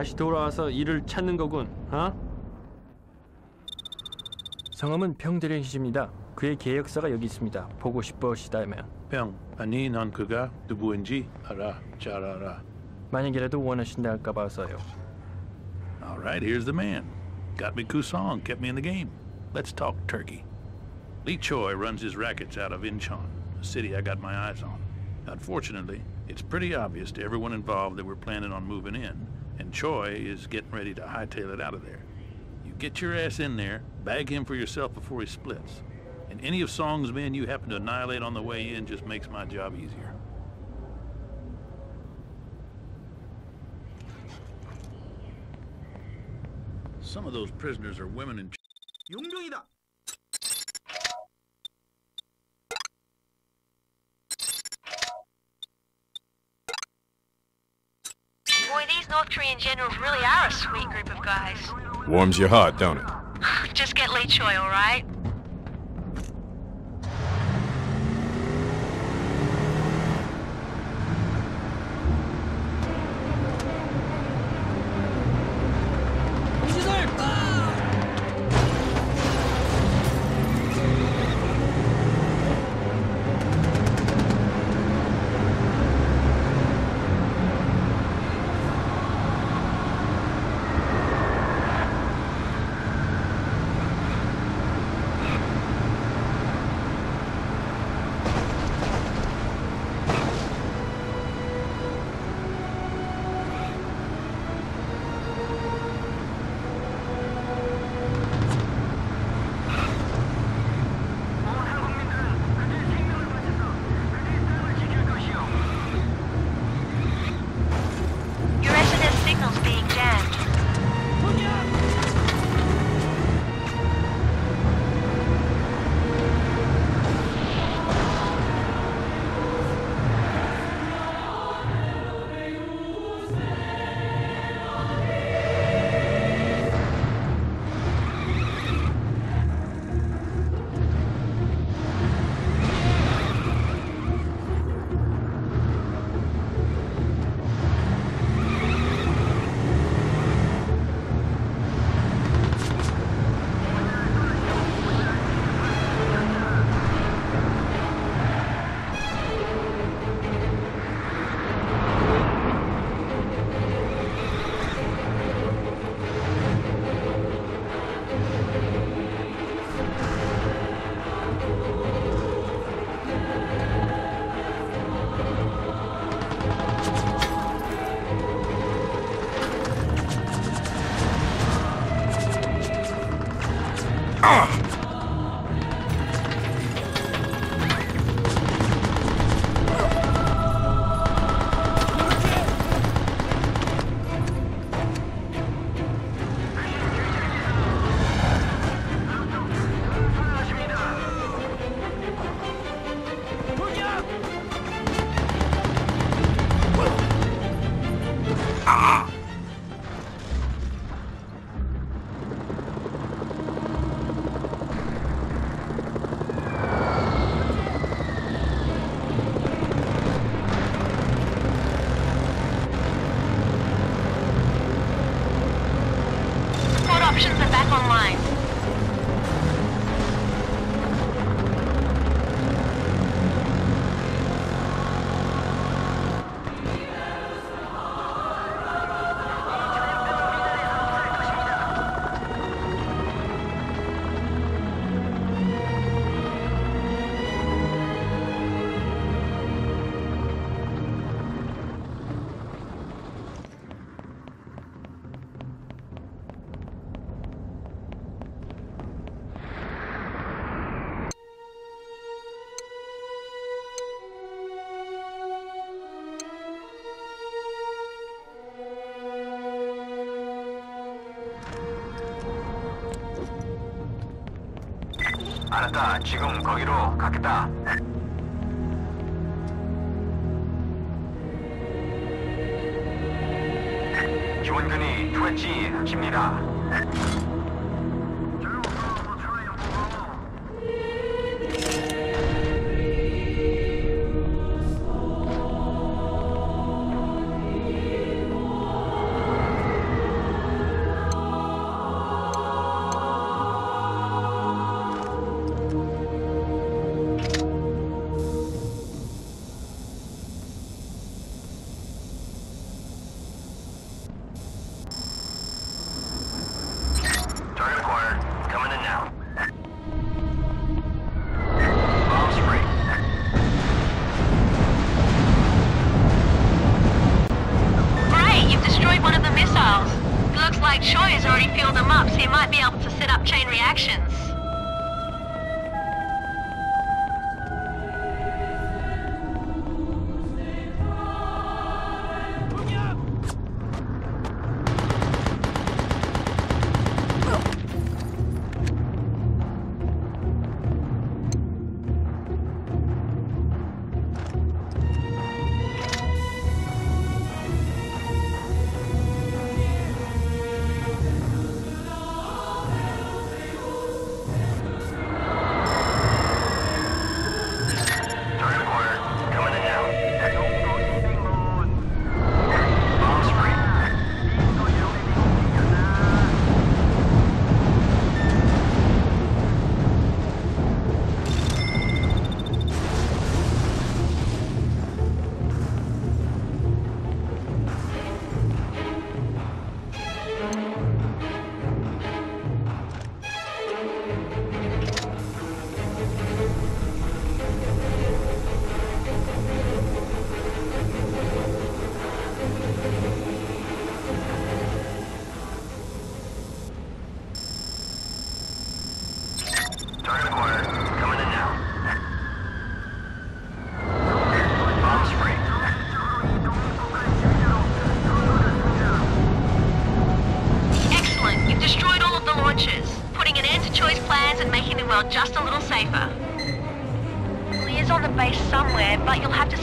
다시 돌아와서 일을 찾는 거군. 어? 성함은 평대령이십니다. 그의 계획서가 여기 있습니다. 보고 싶으시다면 병, 아니 난 그가 누구인지 알아, 잘 알아. 만약이라도 원하신다 할까 봐서요. All right, here's the man. Got me Kusong, kept me in the game. Let's talk turkey. Lee Choi runs his rackets out of Incheon, a city I got my eyes on. Unfortunately, it's pretty obvious to everyone involved that we're planning on moving in, and Choi is getting ready to hightail it out of there. You get your ass in there, bag him for yourself before he splits. And any of Song's men you happen to annihilate on the way in just makes my job easier. Some of those prisoners are women and North Korean generals really are a sweet group of guys. Warms your heart, don't it? Just get Lee Choi, all right? 알았다. 지금 거기로 가겠다. 지원군이 퇴치십니다. Might be able to set up chain reactions.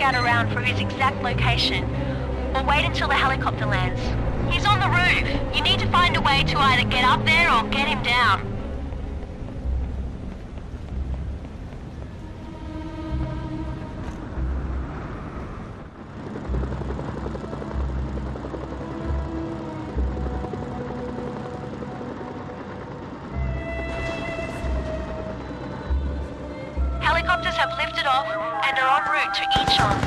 Scout around for his exact location. Or wait until the helicopter lands. He's on the roof. You need to find a way to either get up there or get him down. Helicopters have lifted off and are en route to Ichon.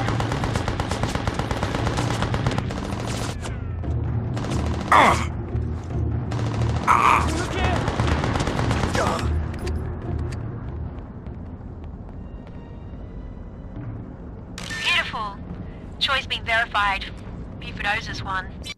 Beautiful. Choi's been verified. Buford one.